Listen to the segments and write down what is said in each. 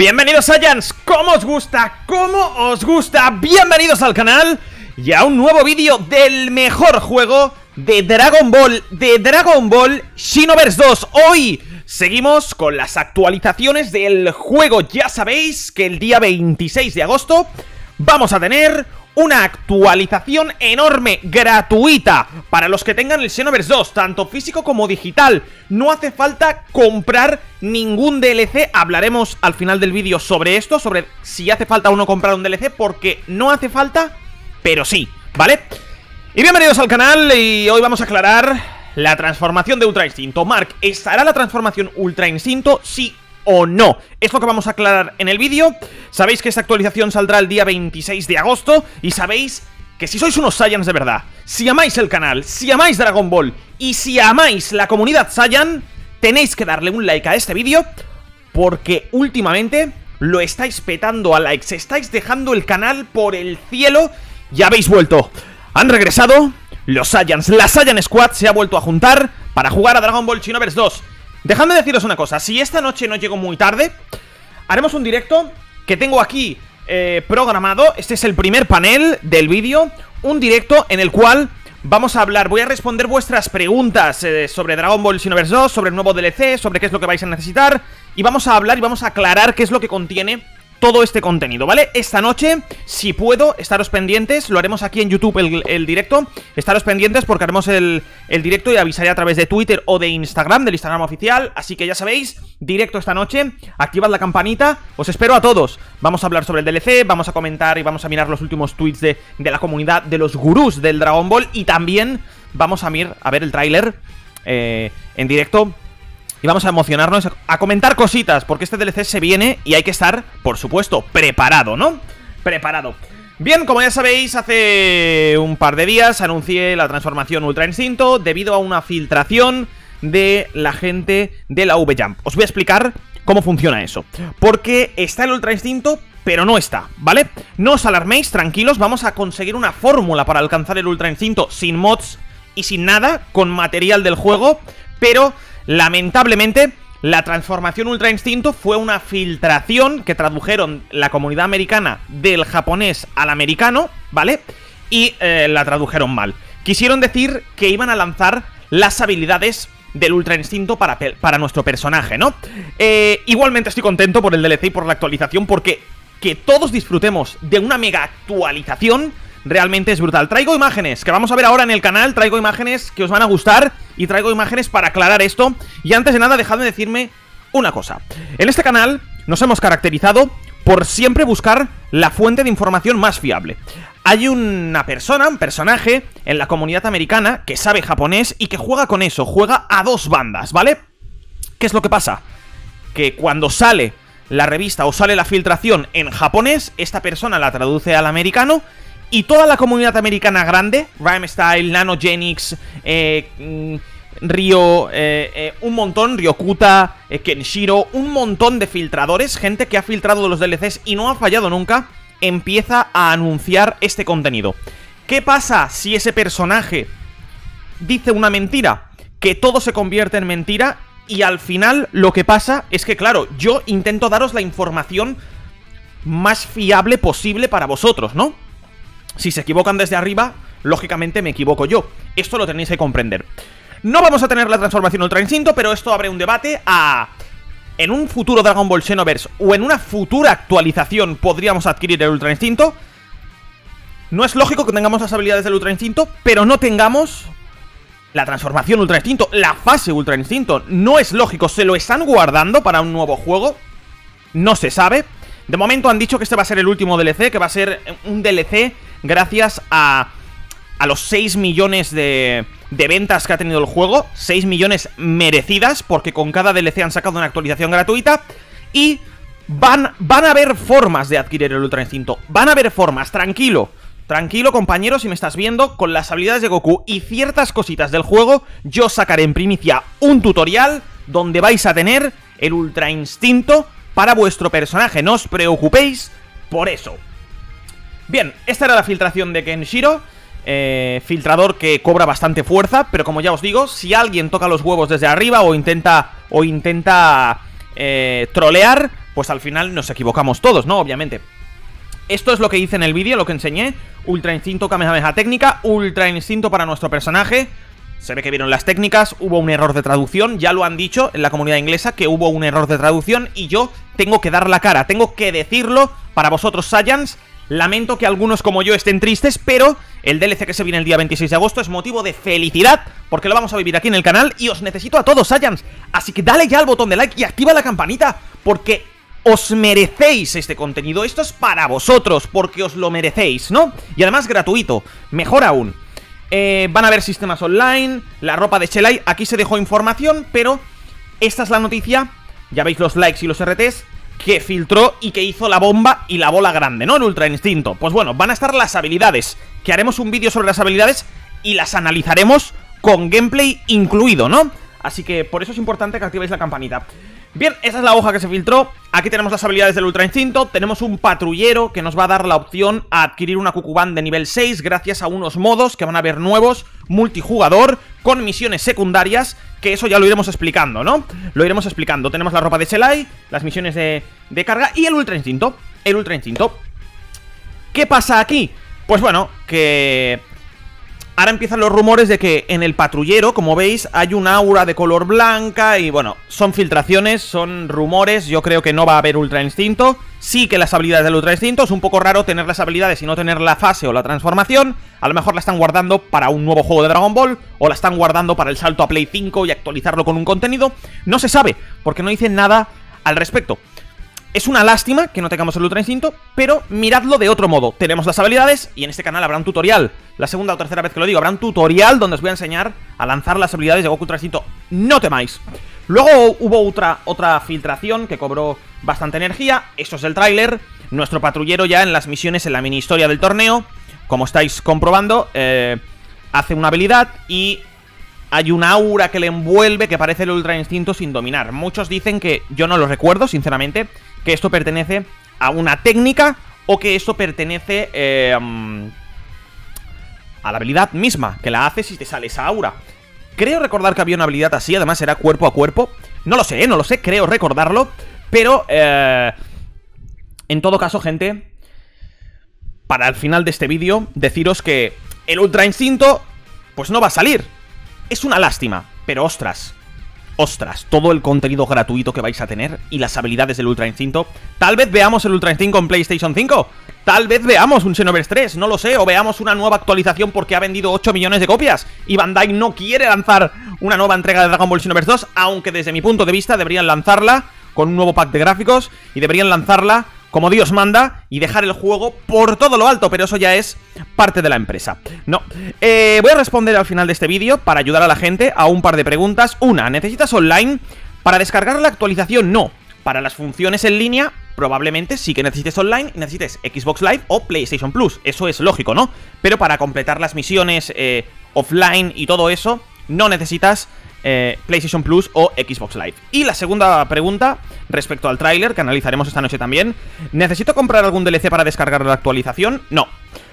Bienvenidos Saiyans, ¿cómo os gusta? ¿Cómo os gusta? Bienvenidos al canal y a un nuevo vídeo del mejor juego de Dragon Ball, de Dragon Ball Xenoverse 2 Hoy seguimos con las actualizaciones del juego, ya sabéis que el día 26 de agosto vamos a tener una actualización enorme, gratuita, para los que tengan el Xenoverse 2, tanto físico como digital. No hace falta comprar ningún DLC, hablaremos al final del vídeo sobre esto, sobre si hace falta o no comprar un DLC, porque no hace falta, pero sí, ¿vale? Y bienvenidos al canal, y hoy vamos a aclarar la transformación de Ultra Instinto. Mark, ¿estará la transformación Ultra Instinto? Sí o no. Es lo que vamos a aclarar en el vídeo. Sabéis que esta actualización saldrá el día 26 de agosto y sabéis que si sois unos Saiyans de verdad, si amáis el canal, si amáis Dragon Ball y si amáis la comunidad Saiyan, tenéis que darle un like a este vídeo porque últimamente lo estáis petando a likes, estáis dejando el canal por el cielo y habéis vuelto. Han regresado los Saiyans, la Saiyan Squad se ha vuelto a juntar para jugar a Dragon Ball Xenoverse 2. Dejadme deciros una cosa, si esta noche no llego muy tarde, haremos un directo que tengo aquí eh, programado, este es el primer panel del vídeo, un directo en el cual vamos a hablar, voy a responder vuestras preguntas eh, sobre Dragon Ball Xenoverse 2, sobre el nuevo DLC, sobre qué es lo que vais a necesitar, y vamos a hablar y vamos a aclarar qué es lo que contiene todo este contenido, ¿vale? Esta noche, si puedo, estaros pendientes, lo haremos aquí en YouTube el, directo, estaros pendientes porque haremos el, directo y avisaré a través de Twitter o de Instagram, del Instagram oficial, así que ya sabéis, directo esta noche, activad la campanita, os espero a todos, vamos a hablar sobre el DLC, vamos a comentar y vamos a mirar los últimos tweets de, de la comunidad, de los gurús del Dragon Ball y también vamos a, mir, a ver el tráiler eh, en directo y vamos a emocionarnos, a comentar cositas, porque este DLC se viene y hay que estar, por supuesto, preparado, ¿no? Preparado. Bien, como ya sabéis, hace un par de días anuncié la transformación Ultra Instinto debido a una filtración de la gente de la V-Jump. Os voy a explicar cómo funciona eso. Porque está el Ultra Instinto, pero no está, ¿vale? No os alarméis, tranquilos, vamos a conseguir una fórmula para alcanzar el Ultra Instinto sin mods y sin nada, con material del juego, pero Lamentablemente, la transformación Ultra Instinto fue una filtración que tradujeron la comunidad americana del japonés al americano, ¿vale? Y eh, la tradujeron mal. Quisieron decir que iban a lanzar las habilidades del Ultra Instinto para, para nuestro personaje, ¿no? Eh, igualmente estoy contento por el DLC y por la actualización porque que todos disfrutemos de una mega actualización realmente es brutal. Traigo imágenes que vamos a ver ahora en el canal, traigo imágenes que os van a gustar y traigo imágenes para aclarar esto. Y antes de nada, dejadme decirme una cosa. En este canal nos hemos caracterizado por siempre buscar la fuente de información más fiable. Hay una persona, un personaje en la comunidad americana que sabe japonés y que juega con eso, juega a dos bandas, ¿vale? ¿Qué es lo que pasa? Que cuando sale la revista o sale la filtración en japonés, esta persona la traduce al americano y toda la comunidad americana grande, Rhyme Style, Nanogenix, eh, mm, Ryo, eh, eh, un montón, Ryokuta, eh, Kenshiro, un montón de filtradores, gente que ha filtrado los DLCs y no ha fallado nunca, empieza a anunciar este contenido. ¿Qué pasa si ese personaje dice una mentira? Que todo se convierte en mentira y al final lo que pasa es que, claro, yo intento daros la información más fiable posible para vosotros, ¿no? Si se equivocan desde arriba, lógicamente me equivoco yo. Esto lo tenéis que comprender. No vamos a tener la transformación Ultra Instinto, pero esto abre un debate a... En un futuro Dragon Ball Xenoverse o en una futura actualización podríamos adquirir el Ultra Instinto. No es lógico que tengamos las habilidades del Ultra Instinto, pero no tengamos la transformación Ultra Instinto, la fase Ultra Instinto. No es lógico, se lo están guardando para un nuevo juego. No se sabe. De momento han dicho que este va a ser el último DLC, que va a ser un DLC gracias a, a los 6 millones de, de ventas que ha tenido el juego. 6 millones merecidas, porque con cada DLC han sacado una actualización gratuita. Y van, van a haber formas de adquirir el Ultra Instinto. Van a haber formas, tranquilo. Tranquilo, compañero, si me estás viendo, con las habilidades de Goku y ciertas cositas del juego, yo sacaré en primicia un tutorial donde vais a tener el Ultra Instinto para vuestro personaje. No os preocupéis por eso. Bien, esta era la filtración de Kenshiro. Eh, filtrador que cobra bastante fuerza, pero como ya os digo, si alguien toca los huevos desde arriba o intenta o intenta eh, trolear, pues al final nos equivocamos todos, ¿no? Obviamente. Esto es lo que hice en el vídeo, lo que enseñé. Ultra Instinto Kamehameha técnica, Ultra Instinto para nuestro personaje. Se ve que vieron las técnicas, hubo un error de traducción, ya lo han dicho en la comunidad inglesa que hubo un error de traducción y yo tengo que dar la cara, tengo que decirlo para vosotros Saiyans. Lamento que algunos como yo estén tristes, pero el DLC que se viene el día 26 de agosto es motivo de felicidad porque lo vamos a vivir aquí en el canal y os necesito a todos Saiyans. Así que dale ya al botón de like y activa la campanita porque os merecéis este contenido, esto es para vosotros, porque os lo merecéis, ¿no? Y además gratuito, mejor aún. Eh, van a haber sistemas online, la ropa de Chelai, aquí se dejó información, pero esta es la noticia, ya veis los likes y los RTs, que filtró y que hizo la bomba y la bola grande, ¿no? El Ultra Instinto. Pues bueno, van a estar las habilidades, que haremos un vídeo sobre las habilidades y las analizaremos con gameplay incluido, ¿no? Así que por eso es importante que activéis la campanita. Bien, esa es la hoja que se filtró Aquí tenemos las habilidades del Ultra Instinto Tenemos un patrullero que nos va a dar la opción A adquirir una Cucubán de nivel 6 Gracias a unos modos que van a haber nuevos Multijugador, con misiones secundarias Que eso ya lo iremos explicando, ¿no? Lo iremos explicando, tenemos la ropa de Selai Las misiones de, de carga y el Ultra Instinto El Ultra Instinto ¿Qué pasa aquí? Pues bueno, que Ahora empiezan los rumores de que en el patrullero, como veis, hay un aura de color blanca y bueno, son filtraciones, son rumores, yo creo que no va a haber Ultra Instinto. Sí que las habilidades del Ultra Instinto, es un poco raro tener las habilidades y no tener la fase o la transformación. A lo mejor la están guardando para un nuevo juego de Dragon Ball o la están guardando para el salto a Play 5 y actualizarlo con un contenido. No se sabe, porque no dicen nada al respecto. Es una lástima que no tengamos el Ultra Instinto, pero miradlo de otro modo. Tenemos las habilidades y en este canal habrá un tutorial. La segunda o tercera vez que lo digo, habrá un tutorial donde os voy a enseñar a lanzar las habilidades de Goku Ultra Instinto. No temáis. Luego hubo otra, otra filtración que cobró bastante energía. Esto es el tráiler. Nuestro patrullero ya en las misiones en la mini historia del torneo, como estáis comprobando, eh, hace una habilidad y hay una aura que le envuelve que parece el Ultra Instinto sin dominar. Muchos dicen que, yo no lo recuerdo, sinceramente, que esto pertenece a una técnica o que esto pertenece eh, mm, a la habilidad misma, que la haces y te sale esa aura. Creo recordar que había una habilidad así, además era cuerpo a cuerpo. No lo sé, no lo sé, creo recordarlo. Pero, eh, en todo caso, gente, para el final de este vídeo, deciros que el Ultra Instinto, pues no va a salir. Es una lástima, pero ostras, ostras, todo el contenido gratuito que vais a tener y las habilidades del Ultra Instinto. Tal vez veamos el Ultra Instinto en PlayStation 5. Tal vez veamos un Xenoverse 3, no lo sé, o veamos una nueva actualización porque ha vendido 8 millones de copias y Bandai no quiere lanzar una nueva entrega de Dragon Ball Xenoverse 2, aunque desde mi punto de vista deberían lanzarla con un nuevo pack de gráficos y deberían lanzarla como Dios manda y dejar el juego por todo lo alto, pero eso ya es parte de la empresa. No, eh, voy a responder al final de este vídeo para ayudar a la gente a un par de preguntas. Una, ¿necesitas online? Para descargar la actualización, no. Para las funciones en línea, probablemente sí que necesites online y necesites Xbox Live o PlayStation Plus. Eso es lógico, ¿no? Pero para completar las misiones eh, offline y todo eso, no necesitas eh, PlayStation Plus o Xbox Live. Y la segunda pregunta, respecto al tráiler, que analizaremos esta noche también. ¿Necesito comprar algún DLC para descargar la actualización? No.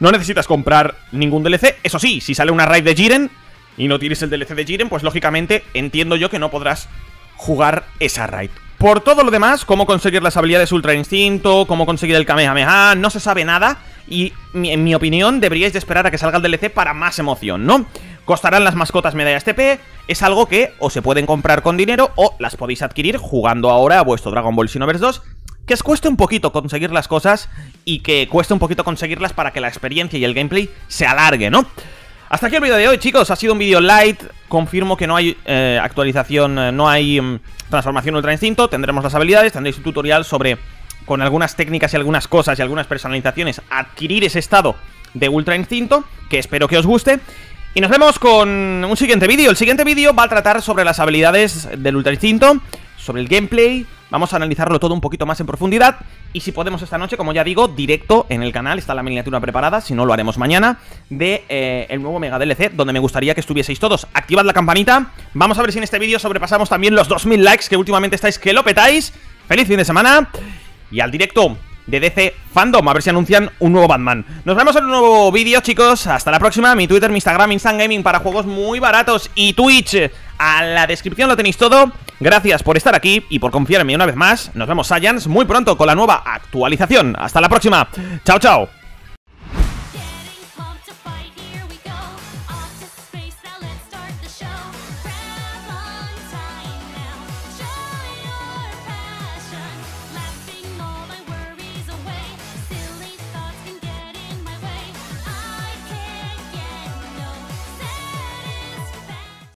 No necesitas comprar ningún DLC. Eso sí, si sale una raid de Jiren y no tienes el DLC de Jiren, pues lógicamente entiendo yo que no podrás jugar esa raid. Por todo lo demás, cómo conseguir las habilidades Ultra Instinto, cómo conseguir el Kamehameha, no se sabe nada y en mi opinión deberíais de esperar a que salga el DLC para más emoción, ¿no? Costarán las mascotas medallas TP, es algo que o se pueden comprar con dinero o las podéis adquirir jugando ahora a vuestro Dragon Ball Xenoverse 2 que os cueste un poquito conseguir las cosas y que cueste un poquito conseguirlas para que la experiencia y el gameplay se alargue, ¿no? Hasta aquí el vídeo de hoy, chicos. Ha sido un vídeo light. Confirmo que no hay eh, actualización, eh, no hay mm, transformación ultra instinto. Tendremos las habilidades, tendréis un tutorial sobre, con algunas técnicas y algunas cosas y algunas personalizaciones, adquirir ese estado de ultra instinto, que espero que os guste. Y nos vemos con un siguiente vídeo. El siguiente vídeo va a tratar sobre las habilidades del ultra instinto, sobre el gameplay, Vamos a analizarlo todo un poquito más en profundidad y si podemos esta noche, como ya digo, directo en el canal, está la miniatura preparada, si no lo haremos mañana, de eh, el nuevo Mega DLC, donde me gustaría que estuvieseis todos. Activad la campanita, vamos a ver si en este vídeo sobrepasamos también los 2000 likes que últimamente estáis que lo petáis. ¡Feliz fin de semana! Y al directo, de DC Fandom, a ver si anuncian un nuevo Batman. Nos vemos en un nuevo vídeo, chicos. Hasta la próxima. Mi Twitter, mi Instagram, Instant Gaming para juegos muy baratos y Twitch. A la descripción lo tenéis todo. Gracias por estar aquí y por confiar en mí una vez más. Nos vemos, Science, muy pronto con la nueva actualización. Hasta la próxima. Chao, chao.